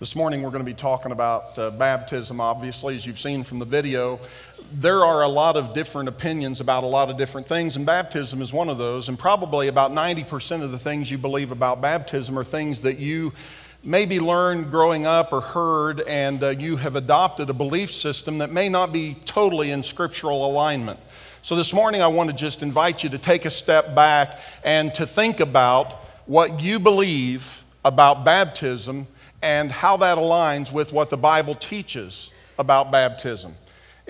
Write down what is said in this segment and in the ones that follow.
This morning we're going to be talking about uh, baptism, obviously, as you've seen from the video. There are a lot of different opinions about a lot of different things, and baptism is one of those. And probably about 90% of the things you believe about baptism are things that you maybe learned growing up or heard, and uh, you have adopted a belief system that may not be totally in scriptural alignment. So this morning I want to just invite you to take a step back and to think about what you believe about baptism and how that aligns with what the Bible teaches about baptism.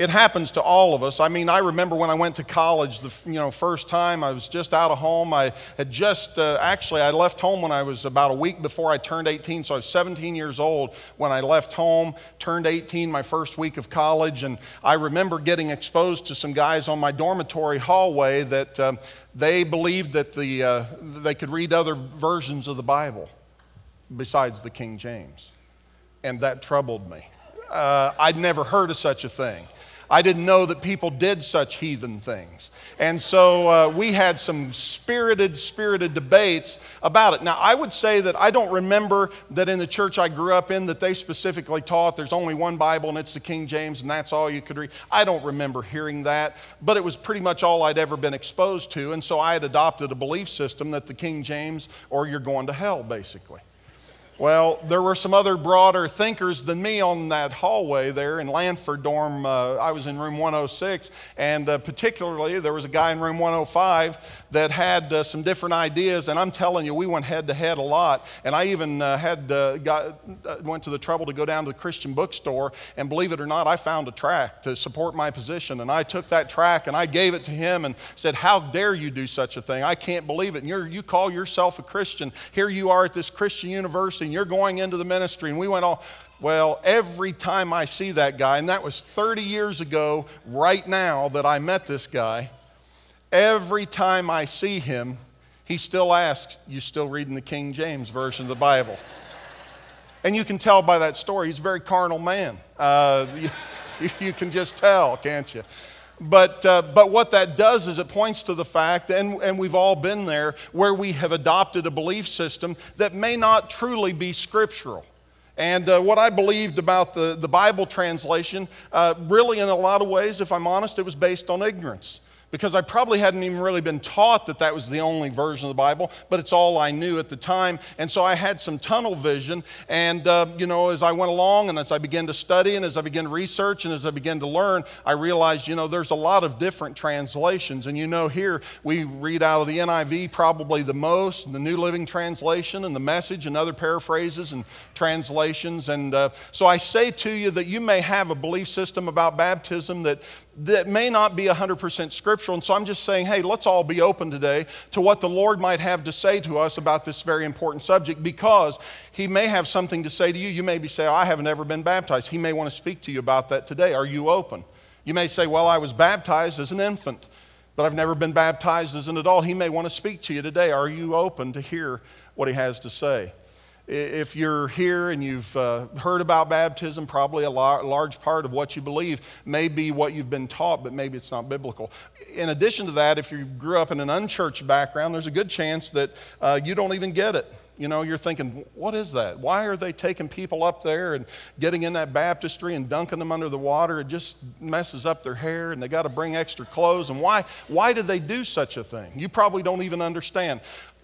It happens to all of us. I mean, I remember when I went to college the you know first time. I was just out of home. I had just uh, actually I left home when I was about a week before I turned 18. So I was 17 years old when I left home. Turned 18 my first week of college, and I remember getting exposed to some guys on my dormitory hallway that uh, they believed that the uh, they could read other versions of the Bible besides the King James. And that troubled me. Uh, I'd never heard of such a thing. I didn't know that people did such heathen things. And so uh, we had some spirited, spirited debates about it. Now, I would say that I don't remember that in the church I grew up in that they specifically taught there's only one Bible and it's the King James and that's all you could read. I don't remember hearing that, but it was pretty much all I'd ever been exposed to. And so I had adopted a belief system that the King James or you're going to hell, basically. Well, there were some other broader thinkers than me on that hallway there in Lanford dorm. Uh, I was in room 106, and uh, particularly there was a guy in room 105 that had uh, some different ideas. And I'm telling you, we went head to head a lot. And I even uh, had uh, got, uh, went to the trouble to go down to the Christian bookstore, and believe it or not, I found a track to support my position. And I took that track and I gave it to him and said, "How dare you do such a thing? I can't believe it. And you call yourself a Christian. Here you are at this Christian university." And you're going into the ministry. And we went all, well, every time I see that guy, and that was 30 years ago, right now, that I met this guy, every time I see him, he still asks, You still reading the King James Version of the Bible? And you can tell by that story, he's a very carnal man. Uh, you, you can just tell, can't you? But, uh, but what that does is it points to the fact, and, and we've all been there, where we have adopted a belief system that may not truly be scriptural. And uh, what I believed about the, the Bible translation, uh, really, in a lot of ways, if I'm honest, it was based on ignorance because I probably hadn't even really been taught that that was the only version of the Bible, but it's all I knew at the time. And so I had some tunnel vision. And, uh, you know, as I went along and as I began to study and as I began to research and as I began to learn, I realized, you know, there's a lot of different translations. And, you know, here we read out of the NIV probably the most, and the New Living Translation, and the Message, and other paraphrases and translations. And uh, so I say to you that you may have a belief system about baptism that that may not be 100% scriptural. And so I'm just saying, hey, let's all be open today to what the Lord might have to say to us about this very important subject because He may have something to say to you. You may be saying, I haven't ever been baptized. He may want to speak to you about that today. Are you open? You may say, well, I was baptized as an infant, but I've never been baptized as an adult. He may want to speak to you today. Are you open to hear what He has to say? If you're here and you've uh, heard about baptism, probably a lar- large part of what you believe may be what you've been taught, but maybe it's not biblical. In addition to that, if you grew up in an unchurched background, there's a good chance that uh, you don't even get it. You know, you're thinking, what is that? Why are they taking people up there and getting in that baptistry and dunking them under the water? It just messes up their hair and they got to bring extra clothes. And why, why do they do such a thing? You probably don't even understand.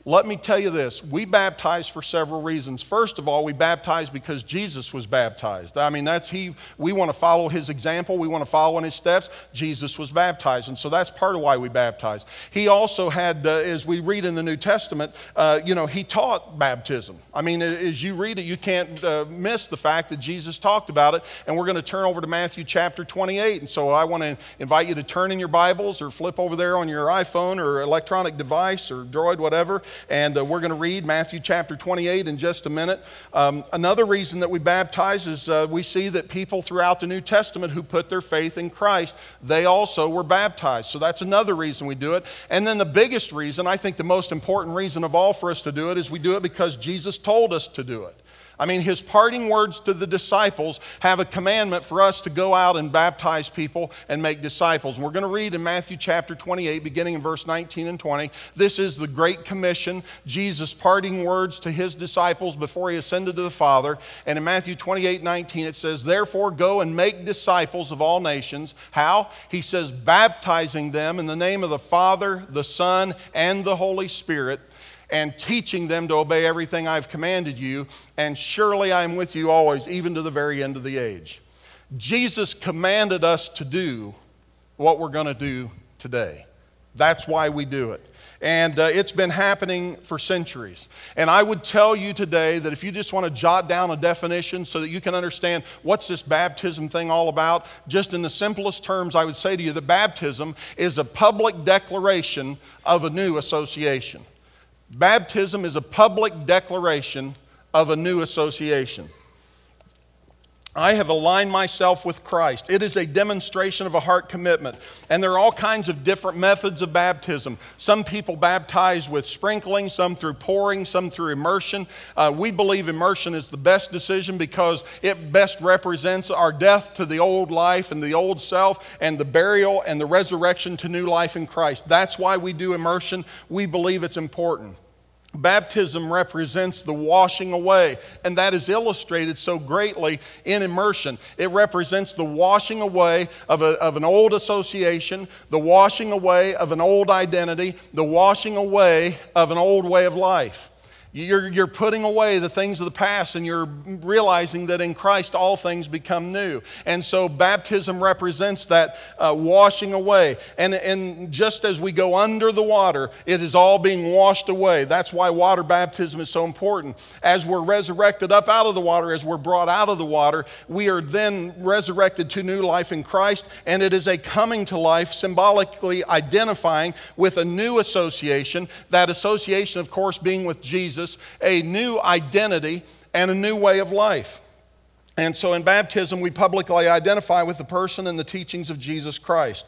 Let me tell you this we baptize for several reasons. First of all, we baptize because Jesus was baptized. I mean, that's He, we want to follow His example, we want to follow in His steps. Jesus was baptized, and so that's part of why we baptize. He also had, uh, as we read in the New Testament, uh, you know, He taught baptism. I mean, as you read it, you can't uh, miss the fact that Jesus talked about it, and we're going to turn over to Matthew chapter 28. And so I want to invite you to turn in your Bibles or flip over there on your iPhone or electronic device or Droid, whatever and uh, we're going to read Matthew chapter 28 in just a minute. Um, another reason that we baptize is uh, we see that people throughout the New Testament who put their faith in Christ, they also were baptized. So that's another reason we do it. And then the biggest reason, I think the most important reason of all for us to do it, is we do it because Jesus told us to do it. I mean, his parting words to the disciples have a commandment for us to go out and baptize people and make disciples. We're going to read in Matthew chapter 28, beginning in verse 19 and 20. This is the Great Commission, Jesus' parting words to his disciples before he ascended to the Father. And in Matthew 28, 19, it says, Therefore, go and make disciples of all nations. How? He says, baptizing them in the name of the Father, the Son, and the Holy Spirit and teaching them to obey everything I've commanded you, and surely I am with you always, even to the very end of the age. Jesus commanded us to do what we're going to do today. That's why we do it. And uh, it's been happening for centuries. And I would tell you today that if you just want to jot down a definition so that you can understand what's this baptism thing all about, just in the simplest terms, I would say to you that baptism is a public declaration of a new association. Baptism is a public declaration of a new association. I have aligned myself with Christ. It is a demonstration of a heart commitment. And there are all kinds of different methods of baptism. Some people baptize with sprinkling, some through pouring, some through immersion. Uh, we believe immersion is the best decision because it best represents our death to the old life and the old self and the burial and the resurrection to new life in Christ. That's why we do immersion. We believe it's important. Baptism represents the washing away, and that is illustrated so greatly in immersion. It represents the washing away of, a, of an old association, the washing away of an old identity, the washing away of an old way of life. You're, you're putting away the things of the past and you're realizing that in Christ all things become new. And so baptism represents that uh, washing away. And, and just as we go under the water, it is all being washed away. That's why water baptism is so important. As we're resurrected up out of the water, as we're brought out of the water, we are then resurrected to new life in Christ. And it is a coming to life, symbolically identifying with a new association. That association, of course, being with Jesus A new identity and a new way of life. And so in baptism, we publicly identify with the person and the teachings of Jesus Christ.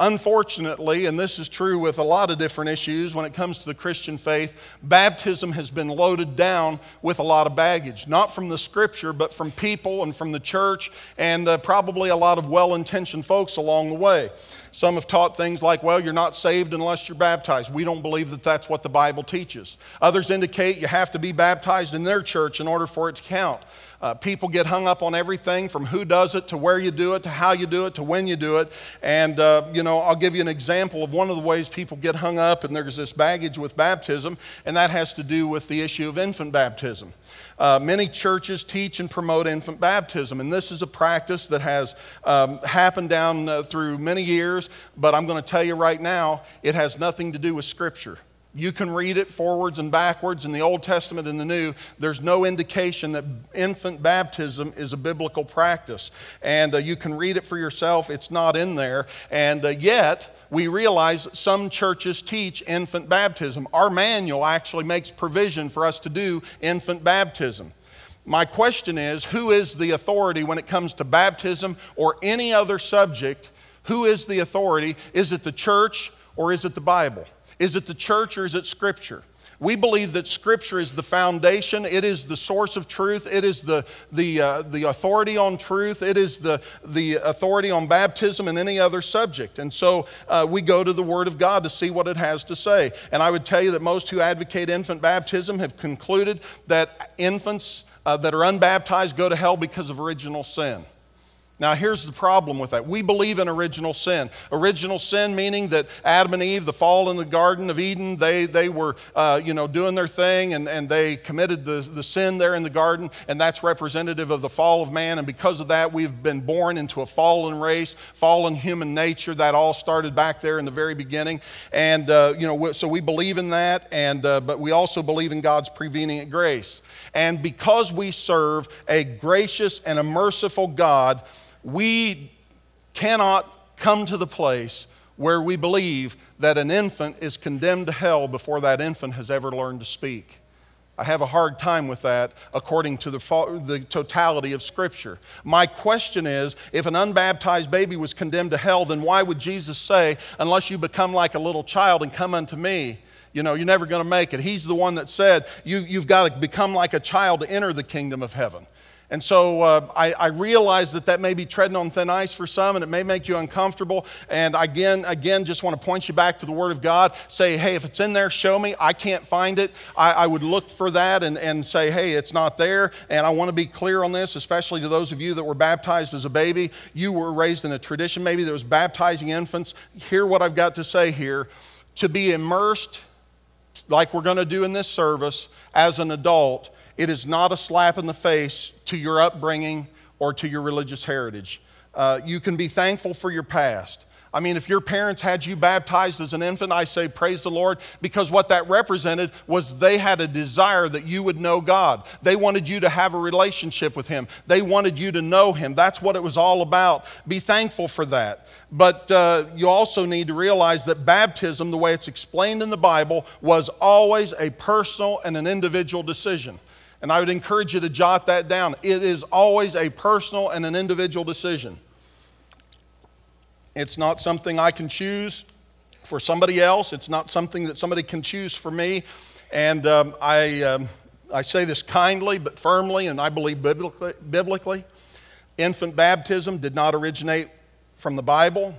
Unfortunately, and this is true with a lot of different issues when it comes to the Christian faith, baptism has been loaded down with a lot of baggage, not from the scripture, but from people and from the church, and uh, probably a lot of well intentioned folks along the way. Some have taught things like, well, you're not saved unless you're baptized. We don't believe that that's what the Bible teaches. Others indicate you have to be baptized in their church in order for it to count. Uh, people get hung up on everything from who does it to where you do it to how you do it to when you do it. And, uh, you know, I'll give you an example of one of the ways people get hung up, and there's this baggage with baptism, and that has to do with the issue of infant baptism. Uh, many churches teach and promote infant baptism, and this is a practice that has um, happened down uh, through many years, but I'm going to tell you right now, it has nothing to do with Scripture. You can read it forwards and backwards in the Old Testament and the New. There's no indication that infant baptism is a biblical practice. And uh, you can read it for yourself, it's not in there. And uh, yet, we realize some churches teach infant baptism. Our manual actually makes provision for us to do infant baptism. My question is who is the authority when it comes to baptism or any other subject? Who is the authority? Is it the church or is it the Bible? Is it the church or is it Scripture? We believe that Scripture is the foundation. It is the source of truth. It is the, the, uh, the authority on truth. It is the, the authority on baptism and any other subject. And so uh, we go to the Word of God to see what it has to say. And I would tell you that most who advocate infant baptism have concluded that infants uh, that are unbaptized go to hell because of original sin. Now, here's the problem with that. We believe in original sin. Original sin meaning that Adam and Eve, the fall in the Garden of Eden, they, they were, uh, you know, doing their thing and, and they committed the, the sin there in the garden, and that's representative of the fall of man. And because of that, we've been born into a fallen race, fallen human nature. That all started back there in the very beginning. And, uh, you know, so we believe in that, and, uh, but we also believe in God's prevenient grace. And because we serve a gracious and a merciful God, we cannot come to the place where we believe that an infant is condemned to hell before that infant has ever learned to speak. I have a hard time with that according to the, the, totality of Scripture. My question is if an unbaptized baby was condemned to hell, then why would Jesus say, Unless you become like a little child and come unto me, You know, you're never going to make it. He's the one that said, you, You've got to become like a child to enter the kingdom of heaven. And so uh, I, I, realize that that may be treading on thin ice for some and it may make you uncomfortable. And again, again, just want to point you back to the Word of God. Say, hey, if it's in there, show me. I can't find it. I, I would look for that and, and say, hey, it's not there. And I want to be clear on this, especially to those of you that were baptized as a baby. You were raised in a tradition maybe that was baptizing infants. Hear what I've got to say here. To be immersed, like we're going to do in this service, as an adult, it is not a slap in the face to your upbringing or to your religious heritage. Uh, you can be thankful for your past. I mean, if your parents had you baptized as an infant, I say praise the Lord because what that represented was they had a desire that you would know God. They wanted you to have a relationship with Him, they wanted you to know Him. That's what it was all about. Be thankful for that. But uh, you also need to realize that baptism, the way it's explained in the Bible, was always a personal and an individual decision. And I would encourage you to jot that down. It is always a personal and an individual decision. It's not something I can choose for somebody else. It's not something that somebody can choose for me. And um, I, um, I say this kindly but firmly, and I believe biblically, biblically. Infant baptism did not originate from the Bible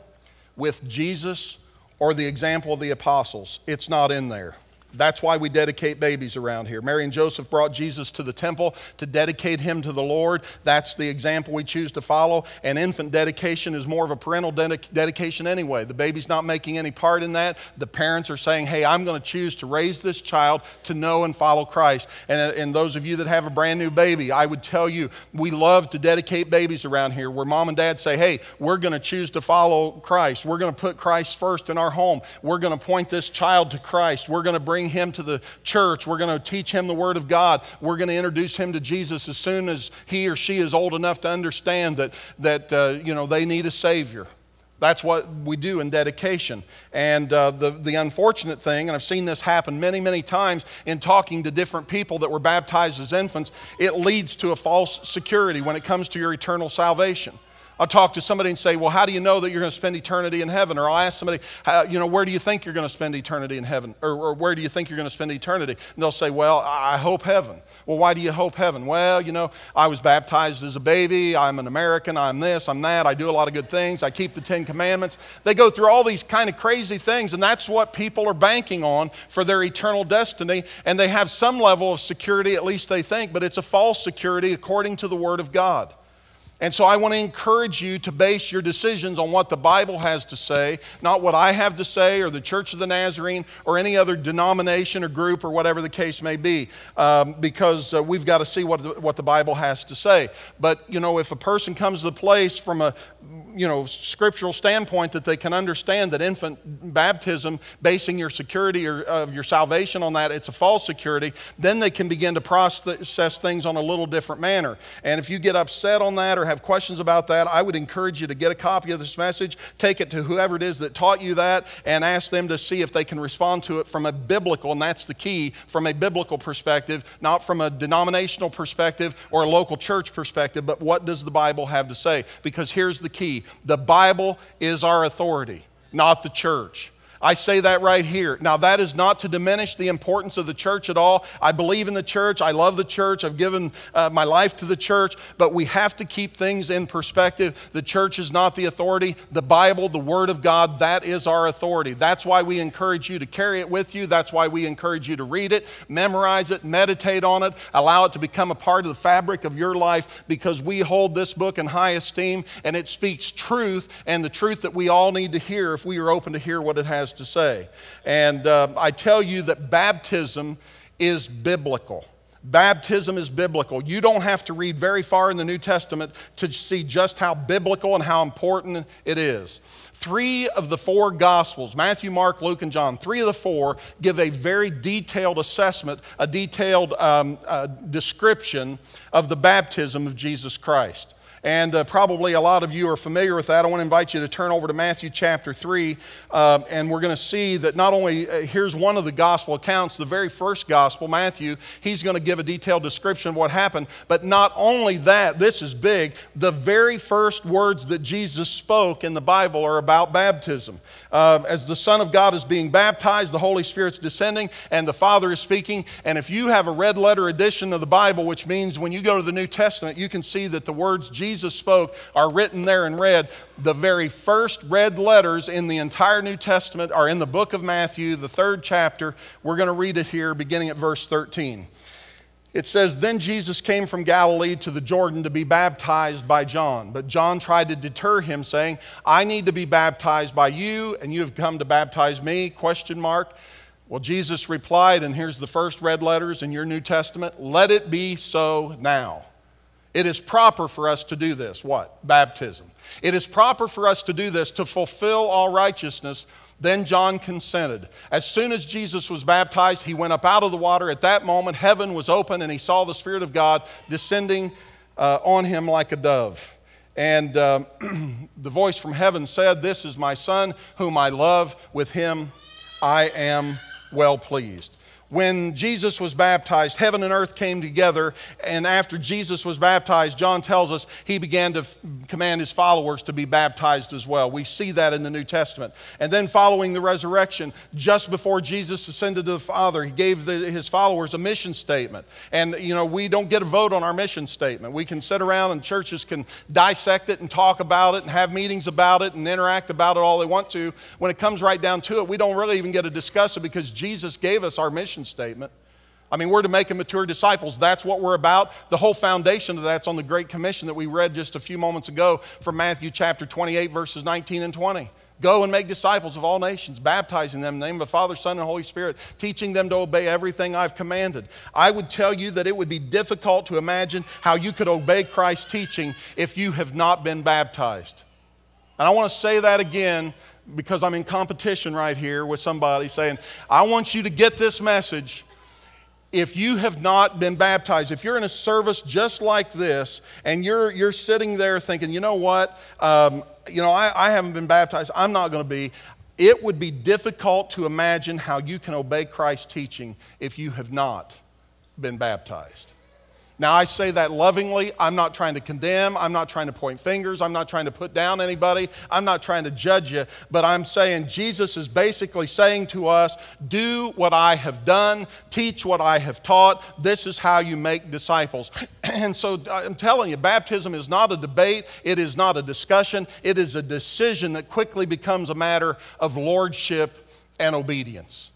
with Jesus or the example of the apostles. It's not in there. That's why we dedicate babies around here. Mary and Joseph brought Jesus to the temple to dedicate him to the Lord. That's the example we choose to follow. And infant dedication is more of a parental dedication anyway. The baby's not making any part in that. The parents are saying, hey, I'm going to choose to raise this child to know and follow Christ. And, uh, and those of you that have a brand new baby, I would tell you, we love to dedicate babies around here where mom and dad say, hey, we're going to choose to follow Christ. We're going to put Christ first in our home. We're going to point this child to Christ. We're going to bring bring him to the church. We're going to teach him the Word of God. We're going to introduce him to Jesus as soon as he or she is old enough to understand that, that uh, you know, they need a Savior. That's what we do in dedication. And uh, the, the unfortunate thing, and I've seen this happen many, many times in talking to different people that were baptized as infants, it leads to a false security when it comes to your eternal salvation. I'll talk to somebody and say, Well, how do you know that you're going to spend eternity in heaven? Or I'll ask somebody, You know, where do you think you're going to spend eternity in heaven? Or, or where do you think you're going to spend eternity? And they'll say, Well, I hope heaven. Well, why do you hope heaven? Well, you know, I was baptized as a baby. I'm an American. I'm this. I'm that. I do a lot of good things. I keep the Ten Commandments. They go through all these kind of crazy things, and that's what people are banking on for their eternal destiny. And they have some level of security, at least they think, but it's a false security according to the Word of God. And so I want to encourage you to base your decisions on what the Bible has to say, not what I have to say or the Church of the Nazarene or any other denomination or group or whatever the case may be, um, because uh, we've got to see what the, what the Bible has to say. But, you know, if a person comes to the place from a you know, scriptural standpoint that they can understand that infant baptism, basing your security or of your salvation on that, it's a false security, then they can begin to process things on a little different manner. And if you get upset on that or have questions about that, I would encourage you to get a copy of this message, take it to whoever it is that taught you that, and ask them to see if they can respond to it from a biblical, and that's the key, from a biblical perspective, not from a denominational perspective or a local church perspective, but what does the Bible have to say? Because here's the key the Bible is our authority, not the church. I say that right here. Now, that is not to diminish the importance of the church at all. I believe in the church. I love the church. I've given uh, my life to the church, but we have to keep things in perspective. The church is not the authority. The Bible, the Word of God, that is our authority. That's why we encourage you to carry it with you. That's why we encourage you to read it, memorize it, meditate on it, allow it to become a part of the fabric of your life because we hold this book in high esteem and it speaks truth and the truth that we all need to hear if we are open to hear what it has has to say. And uh, I tell you that baptism is biblical. Baptism is biblical. You don't have to read very far in the New Testament to see just how biblical and how important it is. Three of the four Gospels, Matthew, Mark, Luke, and John, three of the four give a very detailed assessment, a detailed um, uh, description of the baptism of Jesus Christ. And uh, probably a lot of you are familiar with that. I want to invite you to turn over to Matthew chapter 3. Uh, and we're going to see that not only, uh, here's one of the gospel accounts, the very first gospel, Matthew, he's going to give a detailed description of what happened. But not only that, this is big, the very first words that Jesus spoke in the Bible are about baptism. Uh, as the Son of God is being baptized, the Holy Spirit's descending, and the Father is speaking. And if you have a red letter edition of the Bible, which means when you go to the New Testament, you can see that the words Jesus spoke are written there in red. The very first red letters in the entire New Testament are in the book of Matthew, the third chapter. We're going to read it here, beginning at verse 13. It says, Then Jesus came from Galilee to the Jordan to be baptized by John. But John tried to deter him, saying, I need to be baptized by you, and you have come to baptize me? Question mark. Well, Jesus replied, and here's the first red letters in your New Testament let it be so now. It is proper for us to do this. What? Baptism. It is proper for us to do this to fulfill all righteousness then John consented. As soon as Jesus was baptized, he went up out of the water. At that moment, heaven was open and he saw the Spirit of God descending uh, on him like a dove. And uh, the voice from heaven said, This is my Son, whom I love. With him I am well pleased when Jesus was baptized, heaven and earth came together. And after Jesus was baptized, John tells us he began to command his followers to be baptized as well. We see that in the New Testament. And then, following the resurrection, just before Jesus ascended to the Father, he gave the, his followers a mission statement. And, you know, we don't get a vote on our mission statement. We can sit around and churches can dissect it and talk about it and have meetings about it and interact about it all they want to. When it comes right down to it, we don't really even get to discuss it because Jesus gave us our mission mission statement. I mean, we're to make mature disciples. That's what we're about. The whole foundation of that's on the Great Commission that we read just a few moments ago from Matthew chapter 28, verses 19 and 20. Go and make disciples of all nations, baptizing them in the name of the Father, Son, and Holy Spirit, teaching them to obey everything I've commanded. I would tell you that it would be difficult to imagine how you could obey Christ's teaching if you have not been baptized. And I want to say that again because I'm in competition right here with somebody saying, I want you to get this message. If you have not been baptized, if you're in a service just like this and you're, you're sitting there thinking, you know what, um, you know, I, I haven't been baptized, I'm not going to be, it would be difficult to imagine how you can obey Christ's teaching if you have not been baptized. Now, I say that lovingly. I'm not trying to condemn. I'm not trying to point fingers. I'm not trying to put down anybody. I'm not trying to judge you. But I'm saying Jesus is basically saying to us do what I have done, teach what I have taught. This is how you make disciples. And so uh, I'm telling you, baptism is not a debate, it is not a discussion, it is a decision that quickly becomes a matter of lordship and obedience.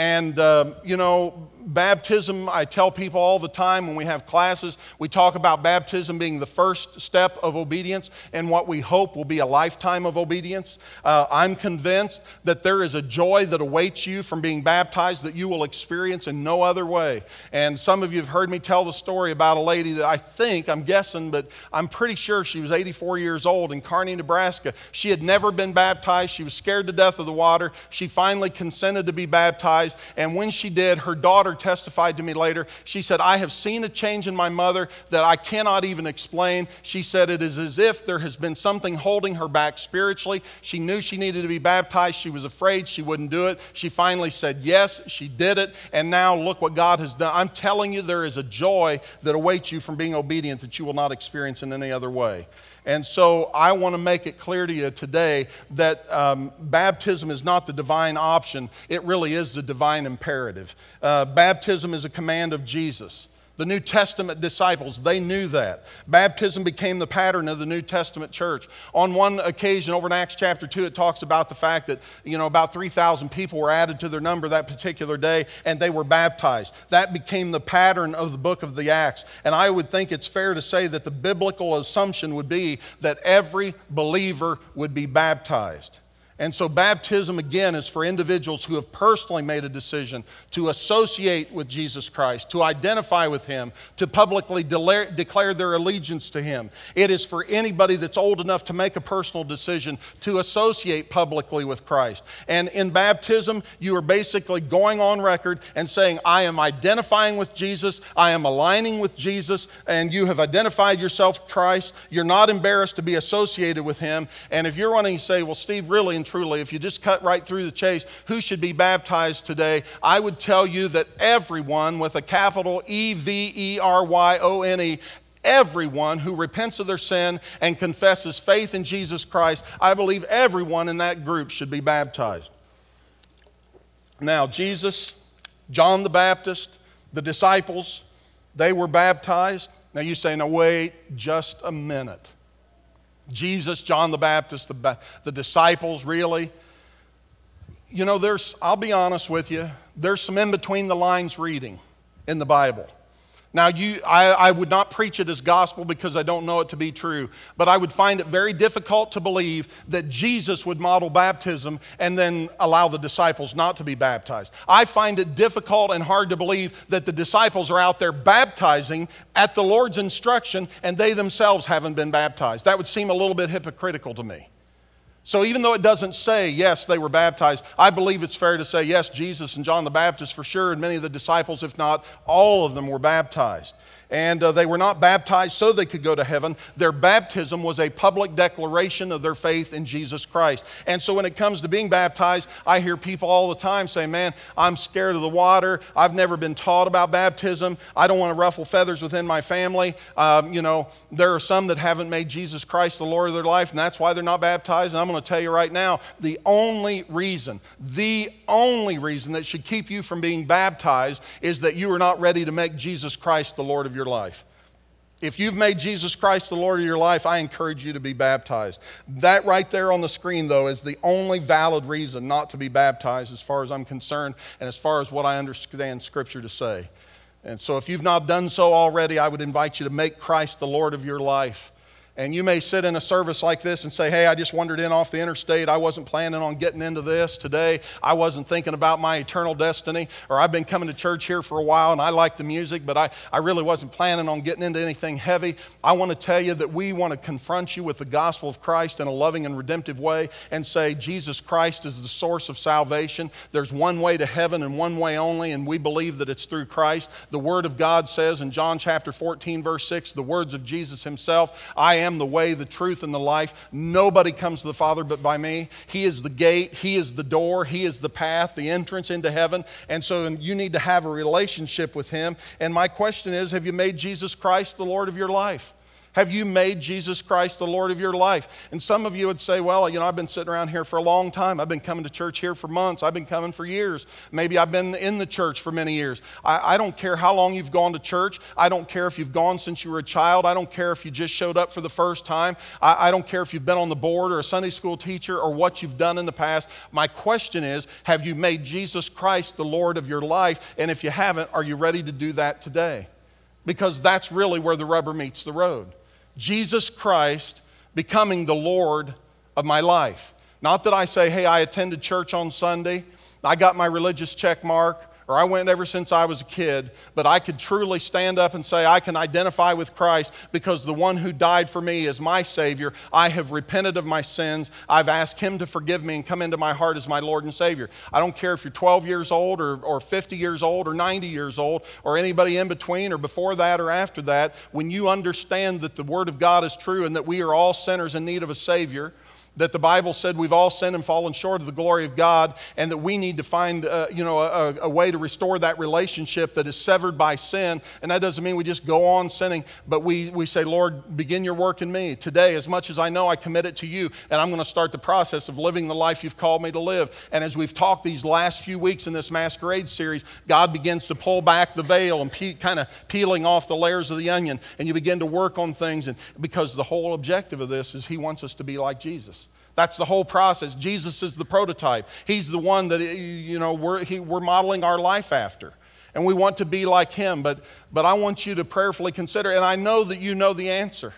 And, uh, you know, baptism, I tell people all the time when we have classes, we talk about baptism being the first step of obedience and what we hope will be a lifetime of obedience. Uh, I'm convinced that there is a joy that awaits you from being baptized that you will experience in no other way. And some of you have heard me tell the story about a lady that I think, I'm guessing, but I'm pretty sure she was 84 years old in Kearney, Nebraska. She had never been baptized. She was scared to death of the water. She finally consented to be baptized. And when she did, her daughter testified to me later. She said, I have seen a change in my mother that I cannot even explain. She said, It is as if there has been something holding her back spiritually. She knew she needed to be baptized. She was afraid she wouldn't do it. She finally said yes, she did it. And now look what God has done. I'm telling you, there is a joy that awaits you from being obedient that you will not experience in any other way. And so I want to make it clear to you today that um, baptism is not the divine option, it really is the divine imperative. Uh, baptism is a command of Jesus. The New Testament disciples, they knew that. Baptism became the pattern of the New Testament church. On one occasion, over in Acts chapter 2, it talks about the fact that, you know, about 3,000 people were added to their number that particular day and they were baptized. That became the pattern of the book of the Acts. And I would think it's fair to say that the biblical assumption would be that every believer would be baptized. And so, baptism again is for individuals who have personally made a decision to associate with Jesus Christ, to identify with Him, to publicly declare, their allegiance to Him. It is for anybody that's old enough to make a personal decision to associate publicly with Christ. And in baptism, you are basically going on record and saying, I am identifying with Jesus, I am aligning with Jesus, and you have identified yourself with Christ. You're not embarrassed to be associated with Him. And if you're wanting to say, Well, Steve, really, truly, if you just cut right through the chase, who should be baptized today? I would tell you that everyone with a capital E V E R Y O N E everyone who repents of their sin and confesses faith in Jesus Christ, I believe everyone in that group should be baptized. Now, Jesus, John the Baptist, the disciples, they were baptized. Now you say, now wait just a minute. Jesus, John the Baptist, the, the disciples, really. You know, there's, I'll be honest with you, there's some in between the lines reading in the Bible. Now, you, I, I, would not preach it as gospel because I don't know it to be true, but I would find it very difficult to believe that Jesus would model baptism and then allow the disciples not to be baptized. I find it difficult and hard to believe that the disciples are out there baptizing at the Lord's instruction and they themselves haven't been baptized. That would seem a little bit hypocritical to me. So even though it doesn't say, yes, they were baptized, I believe it's fair to say, yes, Jesus and John the Baptist for sure, and many of the disciples, if not all of them, were baptized and uh, they were not baptized so they could go to heaven. Their baptism was a public declaration of their faith in Jesus Christ. And so when it comes to being baptized, I hear people all the time say, Man, I'm scared of the water. I've never been taught about baptism. I don't want to ruffle feathers within my family. Um, you know, there are some that haven't made Jesus Christ the Lord of their life, and that's why they're not baptized. And I'm going to tell you right now the only reason, the only reason that should keep you from being baptized is that you are not ready to make Jesus Christ the Lord of your your life. If you've made Jesus Christ the Lord of your life, I encourage you to be baptized. That right there on the screen, though, is the only valid reason not to be baptized, as far as I'm concerned, and as far as what I understand Scripture to say. And so, if you've not done so already, I would invite you to make Christ the Lord of your life. And you may sit in a service like this and say, Hey, I just wandered in off the interstate. I wasn't planning on getting into this today. I wasn't thinking about my eternal destiny. Or I've been coming to church here for a while and I like the music, but I, I really wasn't planning on getting into anything heavy. I want to tell you that we want to confront you with the gospel of Christ in a loving and redemptive way and say, Jesus Christ is the source of salvation. There's one way to heaven and one way only, and we believe that it's through Christ. The Word of God says in John chapter 14, verse 6, the words of Jesus Himself, I am the way, the truth, and the life. Nobody comes to the Father but by me. He is the gate, He is the door, He is the path, the entrance into heaven. And so you need to have a relationship with Him. And my question is have you made Jesus Christ the Lord of your life? Have you made Jesus Christ the Lord of your life? And some of you would say, Well, you know, I've been sitting around here for a long time. I've been coming to church here for months. I've been coming for years. Maybe I've been in the church for many years. I, I, don't care how long you've gone to church. I don't care if you've gone since you were a child. I don't care if you just showed up for the first time. I, I don't care if you've been on the board or a Sunday school teacher or what you've done in the past. My question is Have you made Jesus Christ the Lord of your life? And if you haven't, are you ready to do that today? Because that's really where the rubber meets the road. Jesus Christ becoming the Lord of my life. Not that I say, hey, I attended church on Sunday, I got my religious check mark, or I went ever since I was a kid, but I could truly stand up and say, I can identify with Christ because the one who died for me is my Savior. I have repented of my sins. I've asked Him to forgive me and come into my heart as my Lord and Savior. I don't care if you're 12 years old or, or 50 years old or 90 years old or anybody in between or before that or after that. When you understand that the Word of God is true and that we are all sinners in need of a Savior, that the Bible said we've all sinned and fallen short of the glory of God, and that we need to find uh, you know, a, a, way to restore that relationship that is severed by sin. And that doesn't mean we just go on sinning, but we, we say, Lord, begin your work in me. Today, as much as I know, I commit it to you, and I'm going to start the process of living the life you've called me to live. And as we've talked these last few weeks in this masquerade series, God begins to pull back the veil and pe- kind of peeling off the layers of the onion, and you begin to work on things. And because the whole objective of this is He wants us to be like Jesus. That's the whole process. Jesus is the prototype. He's the one that you know we're, he, we're modeling our life after. And we want to be like him, but, but I want you to prayerfully consider, and I know that you know the answer.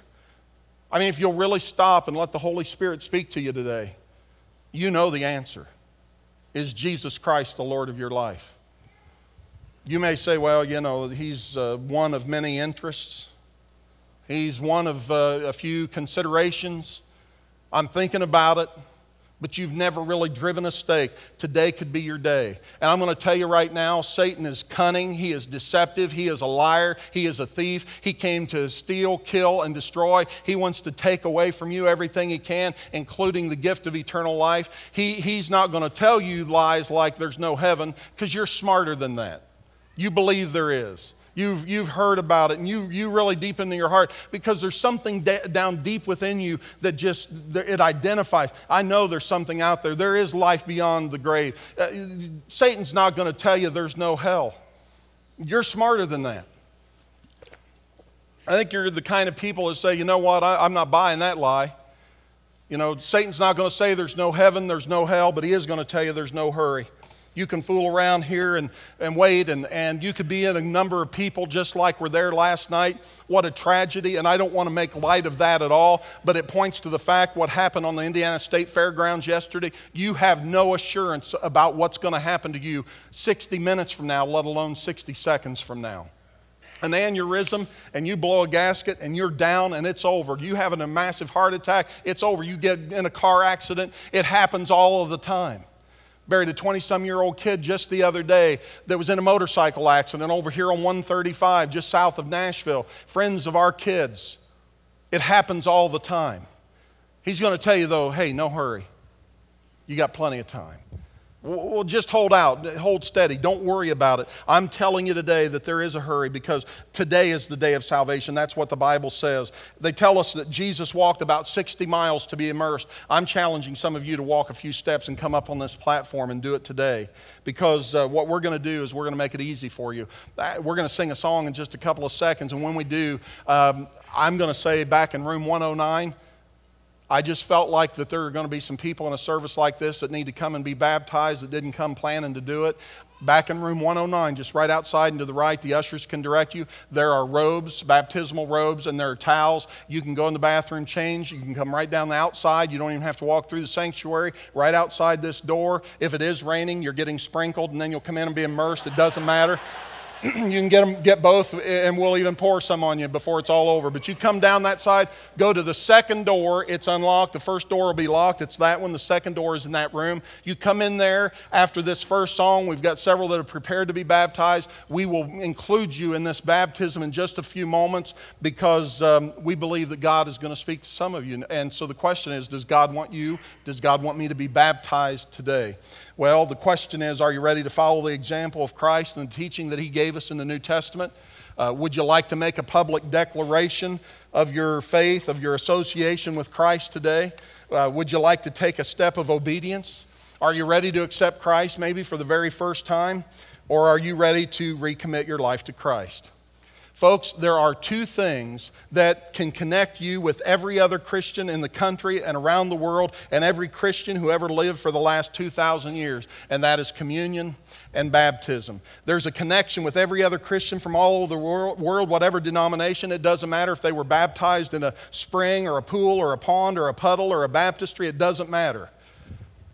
I mean, if you'll really stop and let the Holy Spirit speak to you today. You know the answer. Is Jesus Christ the Lord of your life? You may say, well, you know, he's uh, one of many interests. He's one of uh, a few considerations. I'm thinking about it but you've never really driven a stake. Today could be your day. And I'm going to tell you right now Satan is cunning, he is deceptive, he is a liar, he is a thief. He came to steal, kill, and destroy. He wants to take away from you everything he can, including the gift of eternal life. He, he's not going to tell you lies like there's no heaven because you're smarter than that. You believe there is. You've, you've heard about it and you, you really deep into your heart because there's something down deep within you that just it identifies. I know there's something out there. There is life beyond the grave. Uh, Satan's not going to tell you there's no hell. You're smarter than that. I think you're the kind of people that say, you know what, I, I'm not buying that lie. You know, Satan's not going to say there's no heaven, there's no hell, but he is going to tell you there's no hurry. You can fool around here and, and wait, and, and you could be in a number of people just like we were there last night. What a tragedy, and I don't want to make light of that at all, but it points to the fact what happened on the Indiana State Fairgrounds yesterday. You have no assurance about what's going to happen to you 60 minutes from now, let alone 60 seconds from now an aneurysm and you blow a gasket and you're down and it's over. You have a massive heart attack, it's over. You get in a car accident, it happens all of the time. Buried a 20 some year old kid just the other day that was in a motorcycle accident over here on 135, just south of Nashville. Friends of our kids. It happens all the time. He's going to tell you, though, hey, no hurry. You got plenty of time. Well, just hold out, hold steady. Don't worry about it. I'm telling you today that there is a hurry because today is the day of salvation. That's what the Bible says. They tell us that Jesus walked about 60 miles to be immersed. I'm challenging some of you to walk a few steps and come up on this platform and do it today because uh, what we're going to do is we're going to make it easy for you. Uh, we're going to sing a song in just a couple of seconds, and when we do, um, I'm going to say back in room 109, I just felt like that there are going to be some people in a service like this that need to come and be baptized that didn't come planning to do it. Back in room 109, just right outside and to the right, the ushers can direct you. There are robes, baptismal robes, and there are towels. You can go in the bathroom, change. You can come right down the outside. You don't even have to walk through the sanctuary. Right outside this door. If it is raining, you're getting sprinkled, and then you'll come in and be immersed. It doesn't matter. you can get them, get both, and we'll even pour some on you before it's all over. But you come down that side, go to the second door. It's unlocked. The first door will be locked. It's that one. The second door is in that room. You come in there after this first song. We've got several that are prepared to be baptized. We will include you in this baptism in just a few moments because um, we believe that God is going to speak to some of you. And so the question is, does God want you? Does God want me to be baptized today? Well, the question is are you ready to follow the example of Christ and the teaching that He gave us in the New Testament? Uh, would you like to make a public declaration of your faith, of your association with Christ today? Uh, would you like to take a step of obedience? Are you ready to accept Christ maybe for the very first time? Or are you ready to recommit your life to Christ? Folks, there are two things that can connect you with every other Christian in the country and around the world and every Christian who ever lived for the last 2,000 years, and that is communion and baptism. There's a connection with every other Christian from all over the world, whatever denomination. It doesn't matter if they were baptized in a spring or a pool or a pond or a puddle or a baptistry, it doesn't matter.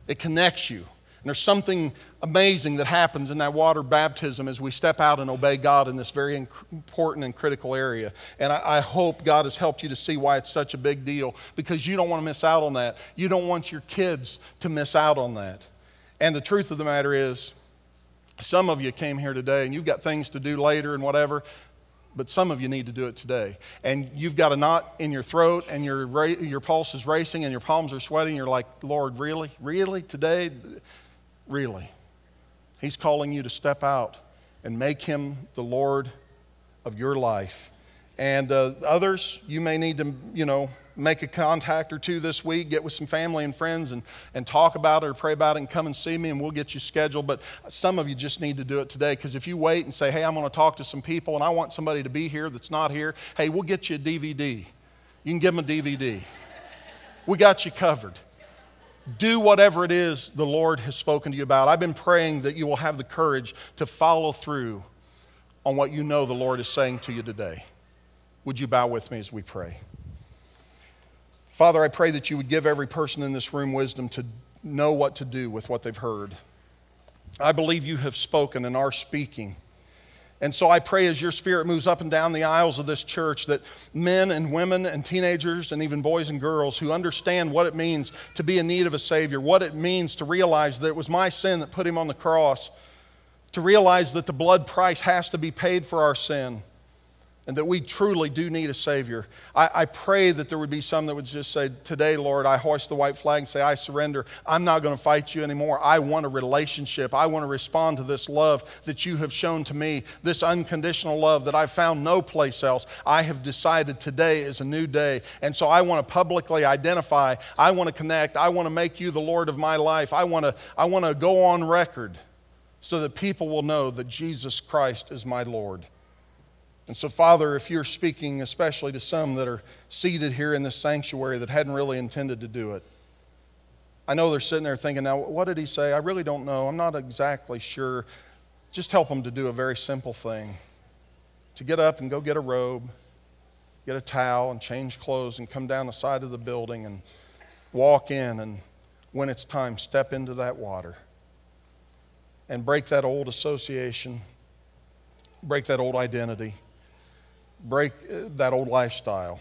It connects you. And there's something amazing that happens in that water baptism as we step out and obey God in this very important and critical area. And I, I, hope God has helped you to see why it's such a big deal because you don't want to miss out on that. You don't want your kids to miss out on that. And the truth of the matter is, some of you came here today and you've got things to do later and whatever but some of you need to do it today. And you've got a knot in your throat, and your, your pulse is racing, and your palms are sweating. You're like, Lord, really? Really? Today? Really. He's calling you to step out and make him the Lord of your life. And uh, others, you may need to, you know, make a contact or two this week, get with some family and friends and, and talk about it or pray about it and come and see me and we'll get you scheduled. But some of you just need to do it today because if you wait and say, hey, I'm going to talk to some people and I want somebody to be here that's not here, hey, we'll get you a DVD. You can give them a DVD. We got you covered do whatever it is the Lord has spoken to you about. I've been praying that you will have the courage to follow through on what you know the Lord is saying to you today. Would you bow with me as we pray? Father, I pray that you would give every person in this room wisdom to know what to do with what they've heard. I believe you have spoken and are speaking. And so I pray as your spirit moves up and down the aisles of this church that men and women and teenagers and even boys and girls who understand what it means to be in need of a Savior, what it means to realize that it was my sin that put him on the cross, to realize that the blood price has to be paid for our sin and that we truly do need a Savior. I, I, pray that there would be some that would just say, Today, Lord, I hoist the white flag and say, I surrender. I'm not going to fight you anymore. I want a relationship. I want to respond to this love that you have shown to me, this unconditional love that I've found no place else. I have decided today is a new day. And so I want to publicly identify, I want to connect, I want to make you the Lord of my life. I want to, I want to go on record so that people will know that Jesus Christ is my Lord. And so, Father, if you're speaking especially to some that are seated here in this sanctuary that hadn't really intended to do it, I know they're sitting there thinking, now, what did he say? I really don't know. I'm not exactly sure. Just help them to do a very simple thing to get up and go get a robe, get a towel, and change clothes, and come down the side of the building and walk in. And when it's time, step into that water and break that old association, break that old identity break uh, that old lifestyle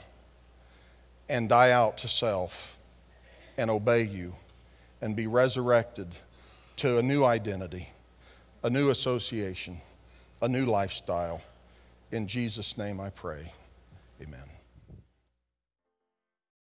and die out to self and obey you and be resurrected to a new identity, a new association, a new lifestyle. In Jesus' name I pray. Amen.